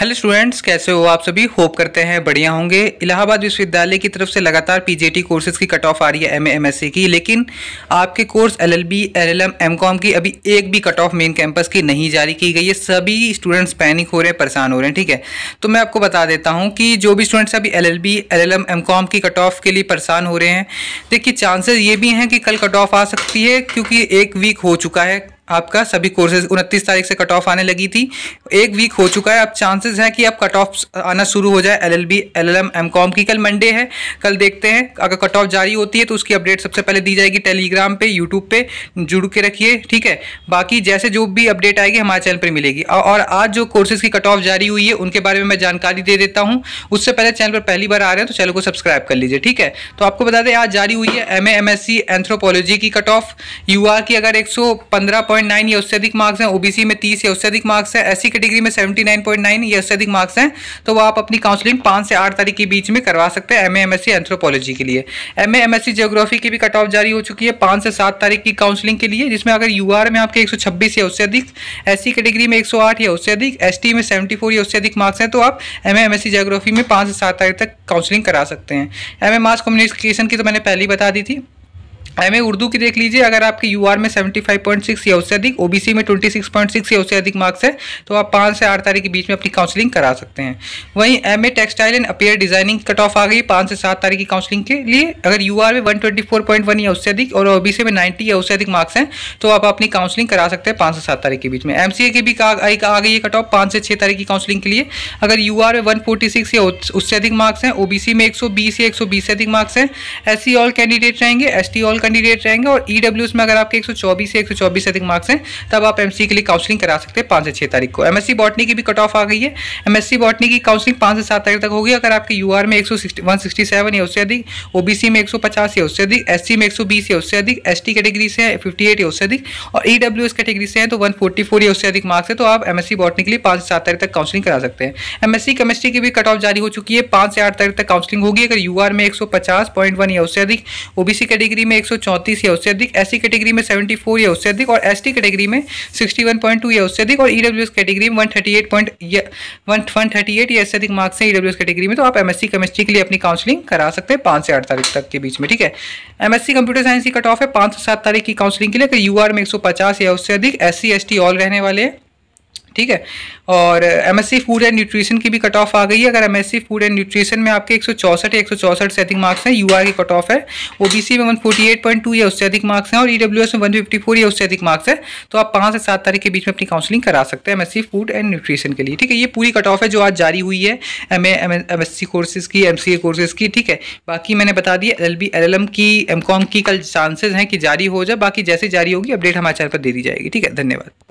Hello students, कैसे हो आप सभी? होप करते हैं बढ़िया होंगे। इलाहाबाद विश्वविद्यालय की तरफ़ से लगातार पीजीटी कोर्सेज की कट ऑफ़ आ रही है एमए एमएससी की, लेकिन आपके कोर्स एलएलबी एलएलएम एमकॉम की अभी एक भी कट ऑफ़ मेन कैंपस की नहीं जारी की गई है। सभी स्टूडेंट्स पैनिक हो रहे हैं, परेशान हो रहे हैं, ठीक है? तो मैं आपको बता देता हूँ कि जो भी स्टूडेंट्स अभी L L B M M की कट ऑफ़ के लिए परेशान हो रहे हैं, देखिए चांसेस ये भी हैं कि कल कट ऑफ़ आ सकती है, क्योंकि एक वीक हो चुका है। आपका सभी कोर्सेज उनतीस तारीख से कट ऑफ़ आने लगी थी। एक वीक हो चुका है, अब चांसेस हैं कि अब कट ऑफ़ आना शुरू हो जाए। L L B L L M M com की कल मंडे है। कल देखते हैं, अगर कट ऑफ़ जारी होती है तो उसकी अपडेट सबसे पहले दी जाएगी टेलीग्राम पे यूट्यूब पे। जुड़ के रखिए, ठीक है? बाकी जैसे जो भी अपडेट आएगी हमारे चैनल पर मिलेगी। और आज जो कोर्सेज की कट ऑफ़ जारी हुई है, उनके बारे में मैं जानकारी दे देता हूँ। उससे पहले चैनल पर पहली बार आ रहे हैं तो चैनल को सब्सक्राइब कर लीजिए, ठीक है? तो आपको बता दें, आज जारी हुई है M M S C anthropology की कट ऑफ़ यूआर की अगर एक सौ पंद्रह या उससे अधिक मार्क्स हैं ओबीसी में तीस या उससे अधिक मार्क्स हैं एससी कैटेगरी में सेवेंटी नाइन पॉइंट नाइन या उससे अधिक मार्क्स हैं तो वो आप अपनी काउंसलिंग पाँच से आठ तारीख के बीच में करवा सकते हैं एम एस एंथ्रोपोलॉजी के लिए। एम एम एस जियोग्राफी की भी कट ऑफ़ जारी हो चुकी है पाँच से सात तारीख की काउंसलिंग के लिए, जिसमें अगर यूआर में आपके एक सौ छब्बीस या उससे अधिक एस सी कैटेगरी में एक सौ आठ या उससे अधिक एस टी में सेवेंटी फोर या उससे अधिक मार्क्स हैं तो आप एम एम एस जियोग्राफी में पाँच से सात तारीख तक काउंसलिंग करा सकते हैं। एम एम मास कम्युनिकेशन की तो मैंने पहले ही बता दी थी। एमए उर्दू की देख लीजिए, अगर आपके यूआर में 75.6 या उससे अधिक ओबीसी में 26.6 या उससे अधिक मार्क्स है तो आप पाँच से आठ तारीख के बीच में अपनी काउंसलिंग करा सकते हैं। वहीं MA textile and apparel designing cut off आ गई पाँच से सात तारीख की काउंसलिंग के लिए। अगर यूआर में वन या उससे अधिक और ओबीसी में नाइन्टी या उससे अधिक मार्क्स हैं तो आप अपनी काउंसलिंग करा सकते हैं पाँच से सात तारीख के बीच में। एम की भी आ गई है कट ऑफ़ पाँच से छः तारीख की काउंसलिंग के लिए। अगर यूआर में वन या उससे अधिक मार्क्स हैं ओबीसी में एक सौ बीस या एक सौ बीस से अधिक मार्क्स हैं एस ऑल कैंडिडेट रहेंगे एस ऑल कैंडिडेट रहेंगे और ई e में अगर आपके 124 से 124 से अधिक मार्क्स हैं, तब आप एमसी के लिए काउंसलिंग करा सकते हैं पाँच से छः तारीख को। एमएससी बॉटनी की भी कट ऑफ़ आ गई है। एमएससी बॉटनी की काउंसलिंग पाँच से सात तारीख तक होगी। अगर आपके यूआर में एक सौ या उससे अधिक ओबीसी में एक या उससे अधिक एस में एक या उससे अधिक एस कैटेगरी से फिफ्टी या उससे अधिक, और ई कैटेगरी से है तो वन या उससे अधिक मार्क्स है तो आप एमएससी बॉटनी के लिए पाँच से सात तारीख तक काउंसलिंग करा सकते हैं। एमएससी केमिस्ट्री की भी कट ऑफ़ जारी हो चुकी है। पाँच से आठ तारीख तक काउंसलिंग होगी। अगर यूआर में एक या उससे अधिक ओबीसी कैटेगरी में एक या उससे अधिक एस कैटेगरी में 74 या उससे अधिक, और एसटी कैटेगरी में 61.2 या उससे अधिक, और ई e कैटेगरी में 138 पॉइंट थर्टी एट या इससे अधिक मार्क्स हैं ई कैटेगरी में तो आप एमएससी केमिस्ट्री के लिए अपनी काउंसलिंग करा सकते हैं पाँच से आठ तारीख तक के बीच में, ठीक है? एमएससी कंप्यूटर साइंस की कट ऑफ़ है पाँच से सात तारीख की काउंसलिंग के लिए, अगर यू में एक सौ पचास या उससे अधिक एस सी ऑल रहने वाले हैं ठीक है? और एमएससी फ़ूड एंड न्यूट्रिशन की भी कट ऑफ़ आ गई है। अगर एमएससी फ़ूड एंड न्यूट्रिशन में आपके एक सौ चौसठ या एक सौ चौसठ से अधिक मार्क्स हैं यूआर की कट ऑफ़ है में one forty eight point two या उससे अधिक मार्क्स हैं और ईडब्ल्यूएस में वन फिफ्टी फोर या उससे अधिक मार्क्स है। तो आप पाँच से सात तारीख के बीच में अपनी काउंसलिंग करा सकते हैं एमएससी फ़ूड एंड न्यूट्रिशन के लिए। ठीक है? ये पूरी कट ऑफ़ है जो आज जारी हुई है M M S C courses की एम सी ए कोर्सेज की। ठीक है? बाकी मैंने बता दिया एल बी एल एम की एम कॉम की कल चांसेज हैं कि जारी हो जाए। बाकी जैसे जारी होगी अपडेट हमारे चैनल पर दे दी जाएगी। ठीक है? धन्यवाद।